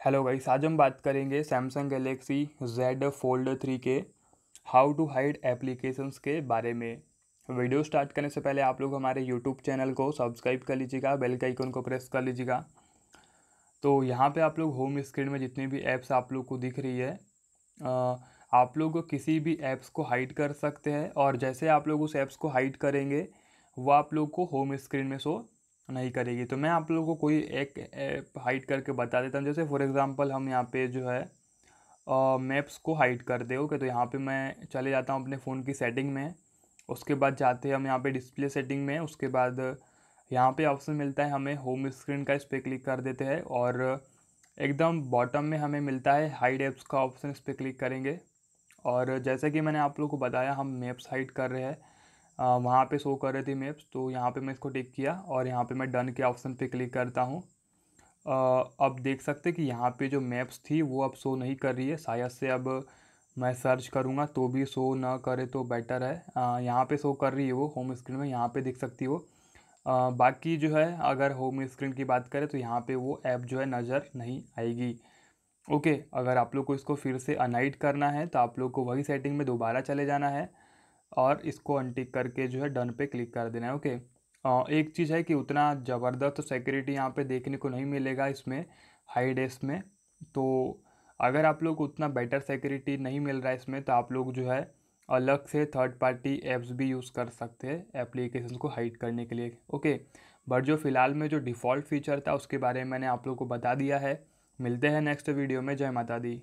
Hello guys आज हम बात करेंगे Samsung Galaxy Z fold three के हाउ टू हाइड एप्लीकेशंस के बारे में। वीडियो स्टार्ट करने से पहले आप लोग हमारे यूट्यूब चैनल को सब्सक्राइब कर लीजिएगा बेल के आइकन को प्रेस कर लीजिएगा। तो यहाँ पे आप लोग होम स्क्रीन में जितनी भी ऐप्स आप लोग को दिख रही है आप लोग किसी भी ऐप्स को हाइड कर सकते हैं और जैसे आप लोग उस ऐप्स को हाइड करेंगे, वो आप लोग को होम स्क्रीन में शो नहीं करेगी। तो मैं आप लोगों को कोई एक ऐप हाइड करके बता देता हूँ। जैसे फॉर एग्ज़ाम्पल हम यहाँ पे जो है मैप्स को हाइड कर दे ओके तो यहाँ पे मैं चले जाता हूँ अपने फ़ोन की सेटिंग में। उसके बाद जाते हैं हम यहाँ पे डिस्प्ले सेटिंग में। उसके बाद यहाँ पे ऑप्शन मिलता है, हमें होम स्क्रीन का इस पर क्लिक कर देते हैं और एकदम बॉटम में हमें मिलता है हाइड ऐप्स का ऑप्शन इस पर क्लिक करेंगे। और जैसे कि मैंने आप लोग को बताया, हम मैप्स हाइड कर रहे हैं। वहाँ पे शो कर रही थी मैप्स तो यहाँ पे मैं इसको टिक किया और यहाँ पे मैं डन के ऑप्शन पे क्लिक करता हूँ। अब देख सकते कि यहाँ पे जो मैप्स थी, वो अब शो नहीं कर रही है। शायद से अब मैं सर्च करूँगा तो भी शो ना करे तो बेटर है। यहाँ पे शो कर रही है वो होम स्क्रीन में, यहाँ पे देख सकती हो। बाकी जो है, अगर होम स्क्रीन की बात करें तो यहाँ पे वो ऐप जो है नज़र नहीं आएगी। ओके, अगर आप लोग को इसको फिर से अनाइट करना है तो आप लोग को वही सेटिंग में दोबारा चले जाना है। और इसको अनटिक करके जो है डन पे क्लिक कर देना है ओके एक चीज़ है कि उतना ज़बरदस्त सिक्योरिटी यहाँ पे देखने को नहीं मिलेगा इसमें हाई डेस में। तो अगर आप लोग उतना बेटर सिक्योरिटी नहीं मिल रहा है इसमें तो आप लोग जो है अलग से थर्ड पार्टी ऐप्स भी यूज़ कर सकते हैं एप्लीकेशन को हाइड करने के लिए ओके बट जो फ़िलहाल में जो डिफ़ॉल्ट फीचर था, उसके बारे में मैंने आप लोग को बता दिया है। मिलते हैं नेक्स्ट वीडियो में। जय माता दी।